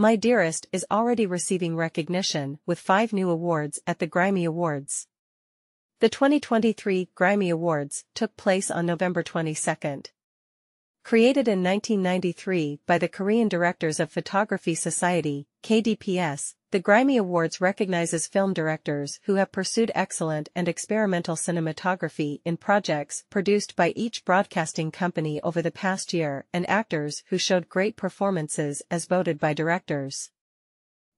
My Dearest is already receiving recognition with five new awards at the Grimae Awards. The 2023 Grimae Awards took place on November 22. Created in 1993 by the Korean Directors of Photography Society, KDPS, the Grimae Awards recognizes film directors who have pursued excellent and experimental cinematography in projects produced by each broadcasting company over the past year and actors who showed great performances as voted by directors.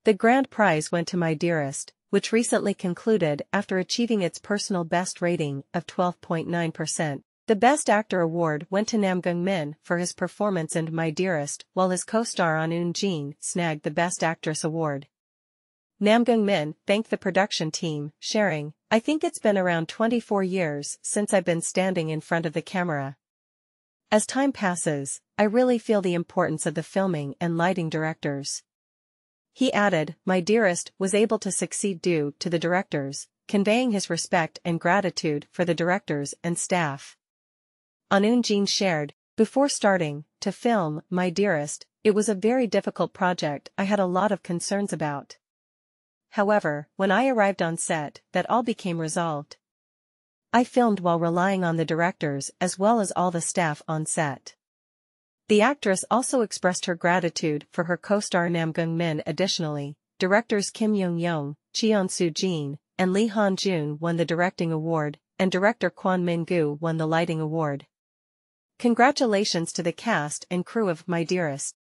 The grand prize went to My Dearest, which recently concluded after achieving its personal best rating of 12.9%. The Best Actor award went to Namgoong Min for his performance in My Dearest, while his co-star Ahn Eun Jin snagged the Best Actress award. Namgoong Min thanked the production team, sharing, I think it's been around 24 years since I've been standing in front of the camera. As time passes, I really feel the importance of the filming and lighting directors. He added, My Dearest was able to succeed due to the directors, conveying his respect and gratitude for the directors and staff. Ahn Eun Jin shared, before starting, to film, My Dearest, it was a very difficult project I had a lot of concerns about. However, when I arrived on set, that all became resolved. I filmed while relying on the directors as well as all the staff on set. The actress also expressed her gratitude for her co-star Namgoong Min additionally, directors Kim Young Young, Cheon Soo Jin, and Lee Han Jun won the directing award, and director Kwon Min Gu won the lighting award. Congratulations to the cast and crew of My Dearest.